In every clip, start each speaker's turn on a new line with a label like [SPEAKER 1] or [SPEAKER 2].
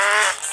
[SPEAKER 1] Ah!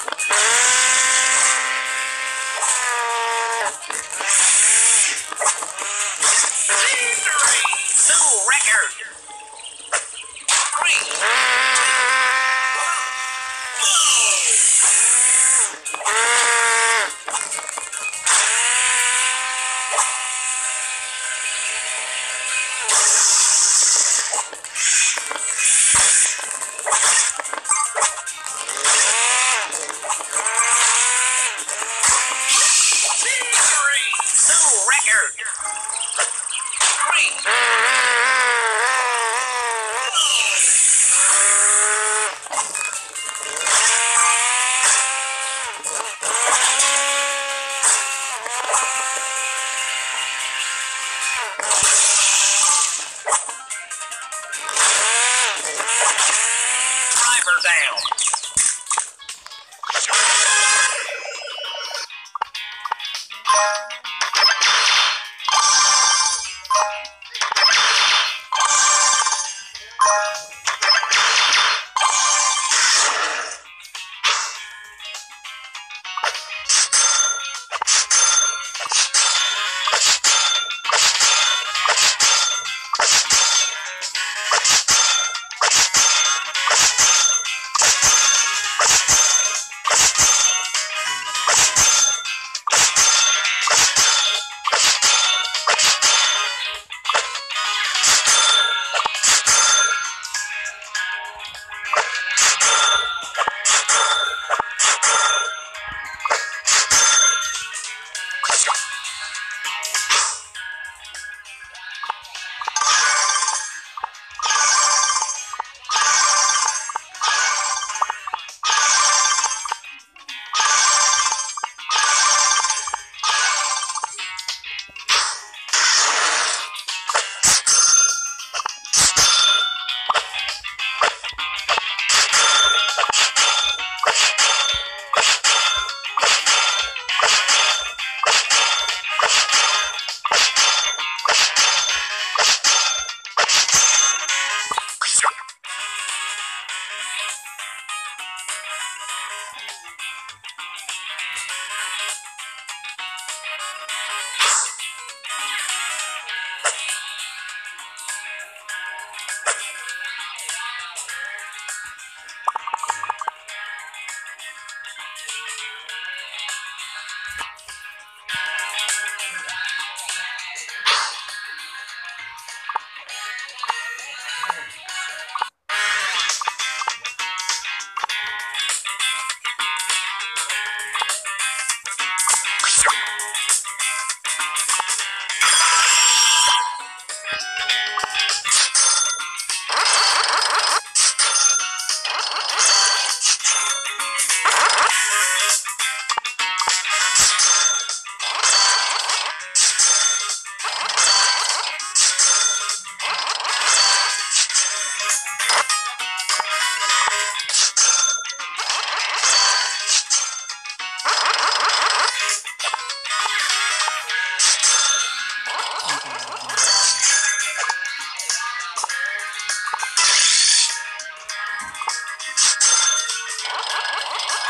[SPEAKER 1] Victory! Zoo record! mind.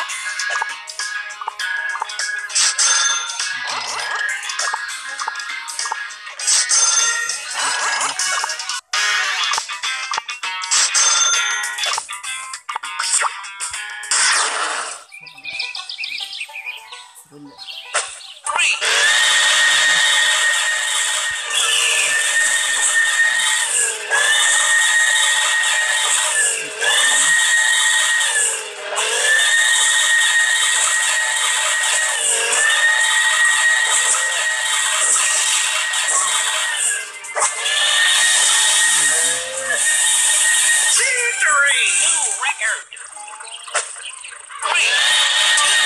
[SPEAKER 1] Three. Victory! Record. Three, two,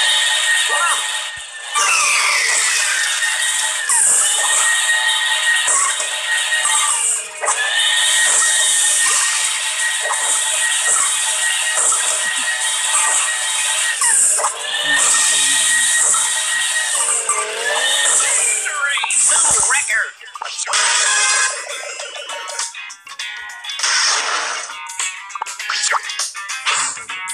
[SPEAKER 1] one. Victory! New record.